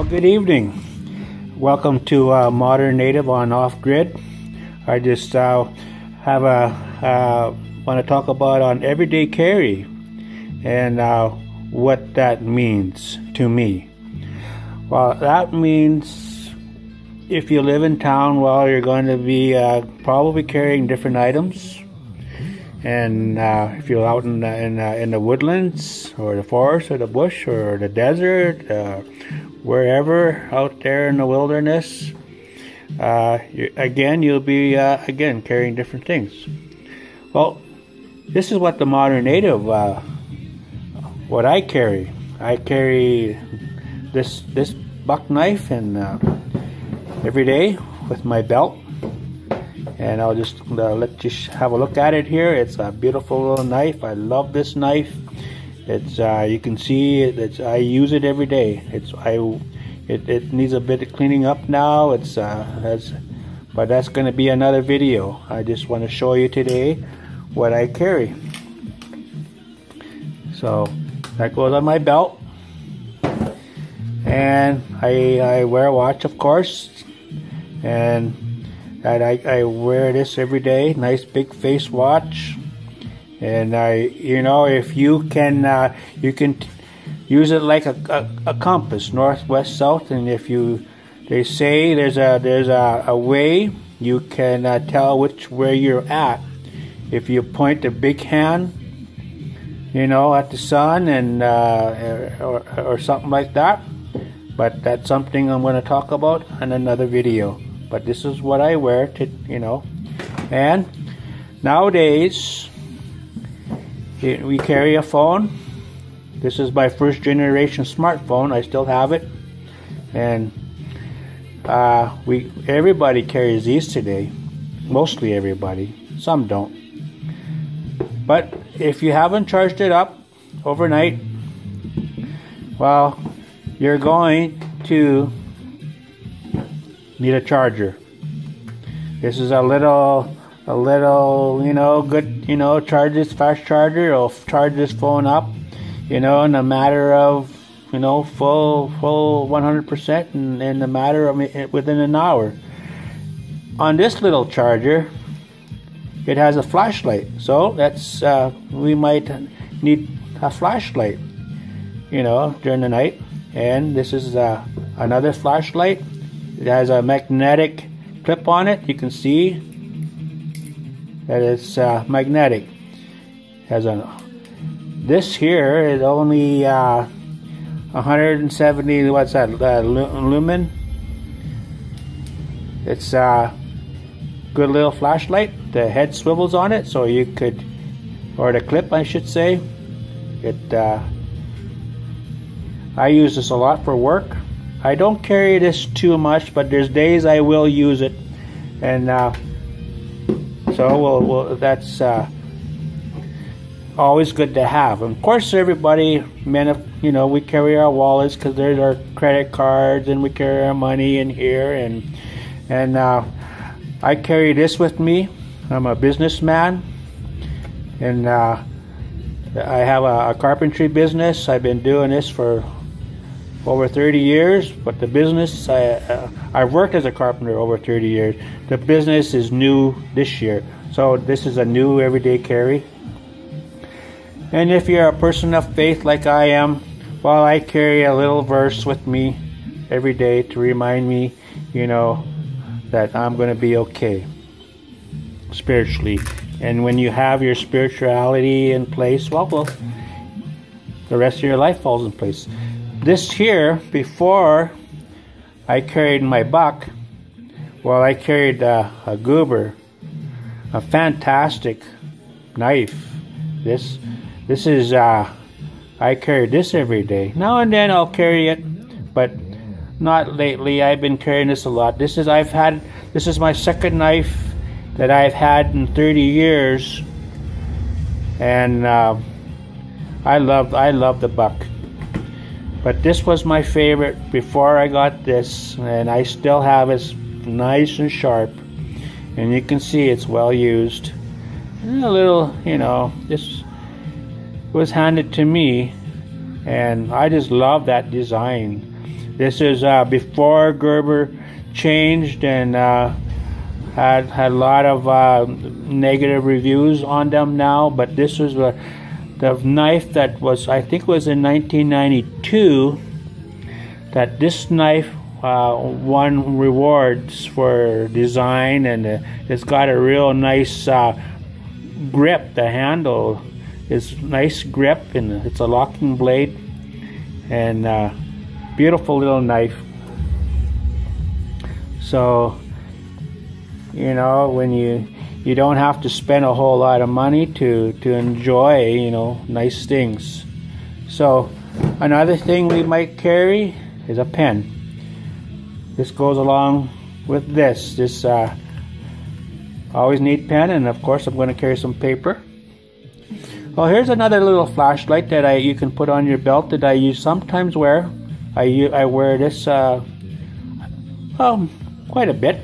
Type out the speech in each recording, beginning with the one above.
Well, good evening. Welcome to uh, Modern Native on Off Grid. I just uh, have a uh, want to talk about on everyday carry and uh, what that means to me. Well, that means if you live in town, well, you're going to be uh, probably carrying different items. And uh, if you're out in the, in, in, the woodlands or the forest or the bush or the desert, wherever out there in the wilderness, uh, you, again, you'll be uh, again carrying different things. Well, this is what the modern native, uh, what I carry. I carry this this buck knife and uh, every day with my belt, and I'll just uh, let you have a look at it here. It's a beautiful little knife. I love this knife. It's uh, you can see it, it's I use it every day. It's I it, it needs a bit of cleaning up now. It's uh, that's but that's going to be another video. I just want to show you today what I carry. So that goes on my belt, and I I wear a watch of course, and I I wear this every day. Nice big face watch and I, you know, if you can, uh, you can use it like a, a, a, compass, north, west, south. And if you, they say there's a there's a, a way you can uh, tell which where you're at. If you point the big hand, you know, at the sun and uh, or, or something like that. But that's something I'm going to talk about in another video. But this is what I wear to, you know, and nowadays we carry a phone. This is my first generation smartphone. I still have it, and uh, we everybody carries these today. Mostly everybody. Some don't. But if you haven't charged it up overnight, well, you're going to need a charger. This is a little a little, you know, good, you know, charge this fast charger or charge this phone up, you know, in a matter of, you know, full, full 100% in, in a matter of within an hour. On this little charger, it has a flashlight, so that's uh, we might need a flashlight, you know, during the night. And this is uh, another flashlight. It has a magnetic clip on it. You can see that it's uh, magnetic. Has a this here is only uh, 170. What's that? Uh, lumen. It's a uh, good little flashlight. The head swivels on it, so you could, or the clip, I should say. It. Uh, I use this a lot for work. I don't carry this too much, but there's days I will use it, and uh, so we'll, we'll, that's uh, always good to have. And of course, everybody, men, you know, we carry our wallets because there's our credit cards, and we carry our money in here. And and uh, I carry this with me. I'm a businessman, and uh, I have a, a carpentry business. I've been doing this for over 30 years, but the business, I, uh, I've worked as a carpenter over 30 years. The business is new this year. So this is a new everyday carry. And if you're a person of faith like I am, well, I carry a little verse with me every day to remind me, you know, that I'm going to be okay spiritually. And when you have your spirituality in place, well, well, the rest of your life falls in place. This here, before I carried my buck, well, I carried uh, a Gerber, a fantastic knife. This, this is, uh, I carry this every day. Now and then I'll carry it, but not lately. I've been carrying this a lot. This is, I've had, this is my second knife that I've had in 30 years, and uh, I love, I love the buck. But this was my favorite before I got this, and I still have it nice and sharp. And you can see it's well used. And a little, you know, this was handed to me, and I just love that design. This is uh, before Gerber changed and uh, had had a lot of uh, negative reviews on them now. But this was the the knife that was I think was in 1992. That this knife uh, won rewards for design and uh, it's got a real nice uh, grip. The handle is nice grip and it's a locking blade and uh, beautiful little knife. So you know when you you don't have to spend a whole lot of money to to enjoy you know nice things. So another thing we might carry is a pen. This goes along with this. This uh, always need pen, and of course I'm going to carry some paper. Well, here's another little flashlight that I you can put on your belt that I use sometimes wear. I I wear this uh, um quite a bit.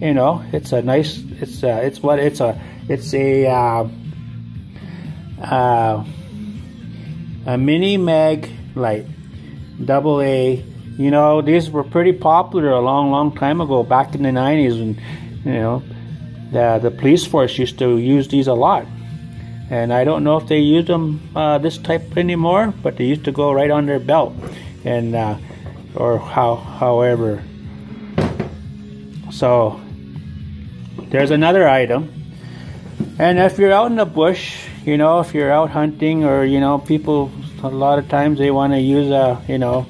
You know, it's a nice. It's uh, it's what it's a it's a uh, uh, a mini mag light, double A. You know, these were pretty popular a long, long time ago, back in the '90s, and you know, the the police force used to use these a lot and I don't know if they use them uh, this type anymore, but they used to go right on their belt, and uh, or how however. So there's another item, and if you're out in the bush, you know, if you're out hunting, or you know, people a lot of times they want to use a you know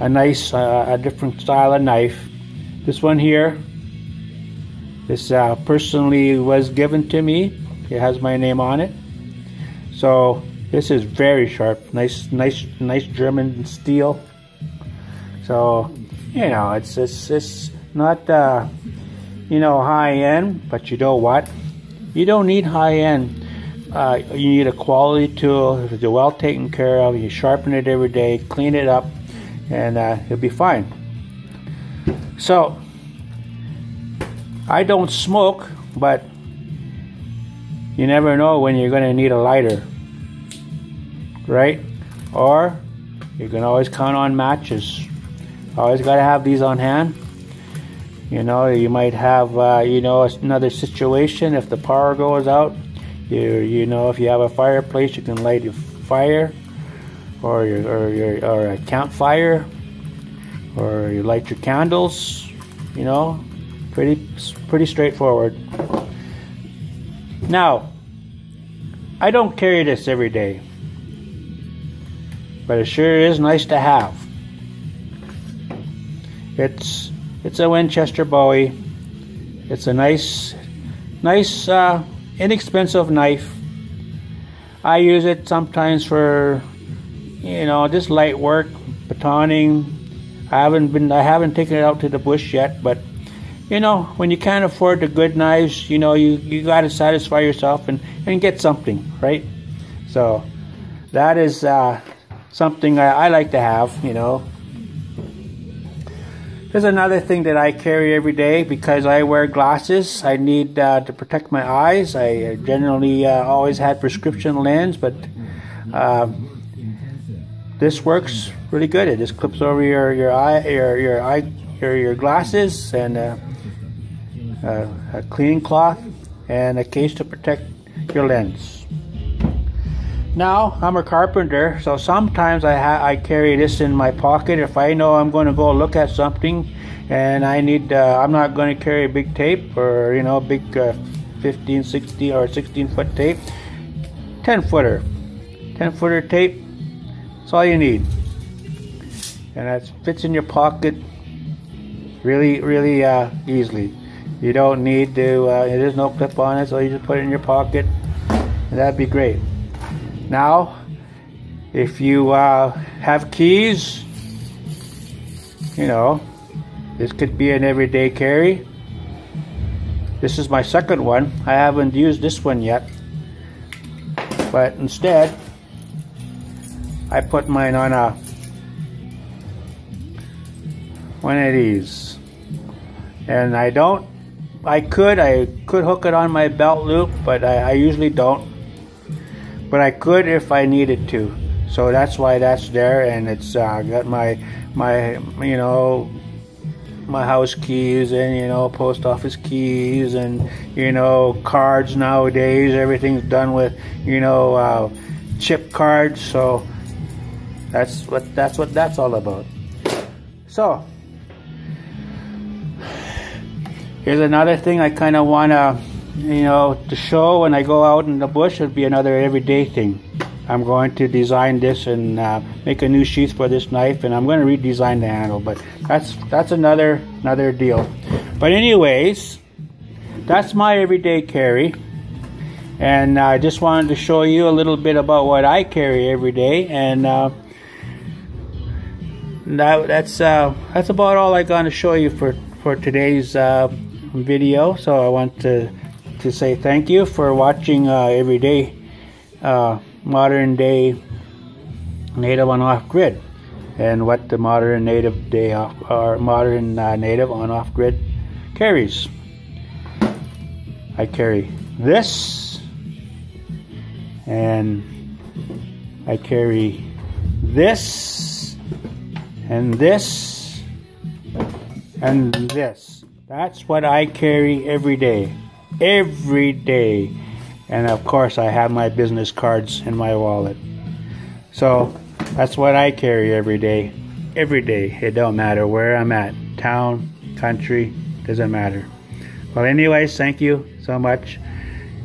a nice uh, a different style of knife. This one here, this uh, personally was given to me it has my name on it. So this is very sharp. Nice, nice, nice German steel. So you know, it's it's it's not uh, you know high end, but you know what? You don't need high end. Uh, you need a quality tool. If it's well taken care of, you sharpen it every day, clean it up, and uh, it'll be fine. So I don't smoke, but you never know when you're going to need a lighter, right? Or you can always count on matches. Always got to have these on hand. You know, you might have, uh, you know, another situation if the power goes out. You, you know, if you have a fireplace, you can light a fire, or your, or your, or a campfire, or you light your candles. You know, pretty, pretty straightforward. Now, I don't carry this every day, but it sure is nice to have. It's it's a Winchester Bowie. It's a nice, nice, uh, inexpensive knife. I use it sometimes for, you know, just light work, batoning. I haven't been, I haven't taken it out to the bush yet, but you know, when you can't afford the good knives, you know, you, you got to satisfy yourself and, and get something, right? So that is uh, something I, I like to have, you know. There's another thing that I carry every day because I wear glasses. I need uh, to protect my eyes. I generally uh, always had prescription lens, but uh, this works really good. It just clips over your, your eye, your your eye, your your glasses, and uh, a, a cleaning cloth, and a case to protect your lens. Now I'm a carpenter, so sometimes I I carry this in my pocket if I know I'm going to go look at something, and I need uh, I'm not going to carry a big tape or you know big uh, 15, 16 or 16 foot tape. 10 footer, 10 footer tape. That's all you need, and that fits in your pocket really really uh, easily. You don't need to, uh, there's no clip on it, so you just put it in your pocket, and that'd be great. Now, if you uh, have keys, you know, this could be an everyday carry. This is my second one. I haven't used this one yet. But instead, I put mine on a one of these. And I don't I could, I could hook it on my belt loop, but I, I usually don't. But I could if I needed to. So that's why that's there, and it's uh, got my my you know my house keys and you know post office keys and you know cards nowadays. Everything's done with you know uh, chip cards. So that's what that's what that's all about. So here's another thing I kind of want to you know to show when I go out in the bush. It'd be another everyday thing. I'm going to design this and uh, make a new sheath for this knife and I'm going to redesign the handle but that's that's another another deal but anyways that's my everyday carry and I just wanted to show you a little bit about what I carry every day and uh, that, that's uh, that's about all I got to show you for for today's uh, video so I want to to say thank you for watching uh, every day uh, modern day native on off grid and what the modern native day off or modern uh, native on off grid carries. I carry this and I carry this and this and this. That's what I carry every day. Every day and of course I have my business cards in my wallet. So that's what I carry every day. Every day. It don't matter where I'm at. Town, country, doesn't matter. Well anyways, thank you so much.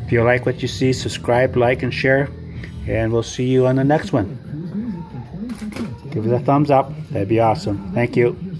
If you like what you see, subscribe, like, and share. And we'll see you on the next one. Give it a thumbs up. That'd be awesome. Thank you.